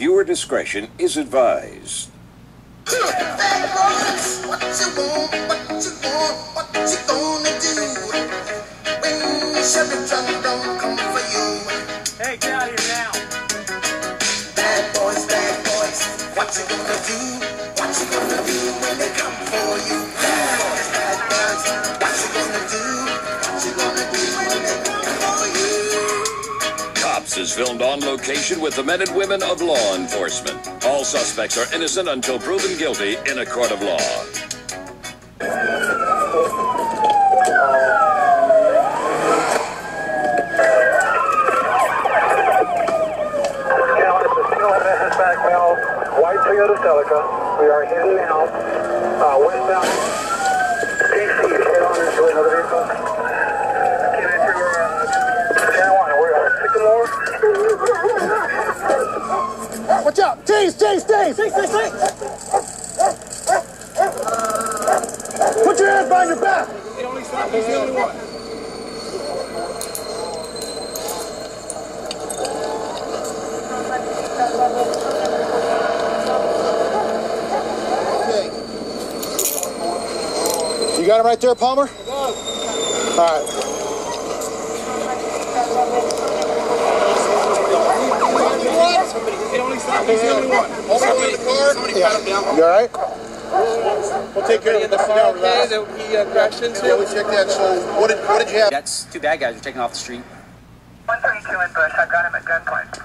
Viewer discretion is advised. Bad boys, what you want, what you want, what you gonna do? When Chevy truck don't come for you. Hey, get out of here now. Bad boys, bad boys, what you gonna do? What you gonna do when they come is filmed on location with the men and women of law enforcement. All suspects are innocent until proven guilty in a court of law. Toyota Celica. We are heading now, uh, westbound DC, head on into another vehicle. Get into your, uh, channel one, we're, uh, Sycamore. Watch out! Tease, tease, tease! Tease, tease, tease! Put your hands behind your back! He only stopped. He's the only one. You got him right there, Palmer? All right. He only stopped. He's the only one. Somebody, somebody pat him down. You all right? We'll take care of it. Sit down, relax. that he uh, crashed into. Yeah, we checked that. So, what did what did you have? That's two bad guys were taken off the street. 132 in Bush. I got him at gunpoint.